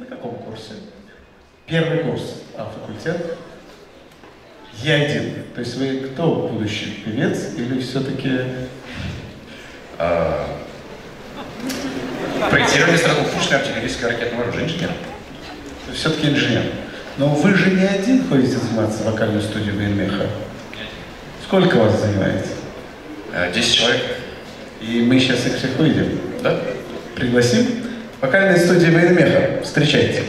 На каком курсе? Первый курс. А факультет? Я один. То есть вы кто? Будущий певец или все-таки... А, проектирование страховушной артиллерийского ракетного оружия. Инженер. Все-таки инженер. Но вы же не один ходите заниматься вокальную студию Вейнмеха. Сколько вас занимаете? А, 10 человек. И мы сейчас их всех выйдем. Да? Пригласим? Вокальная студия Вейнмеха. Встречайте.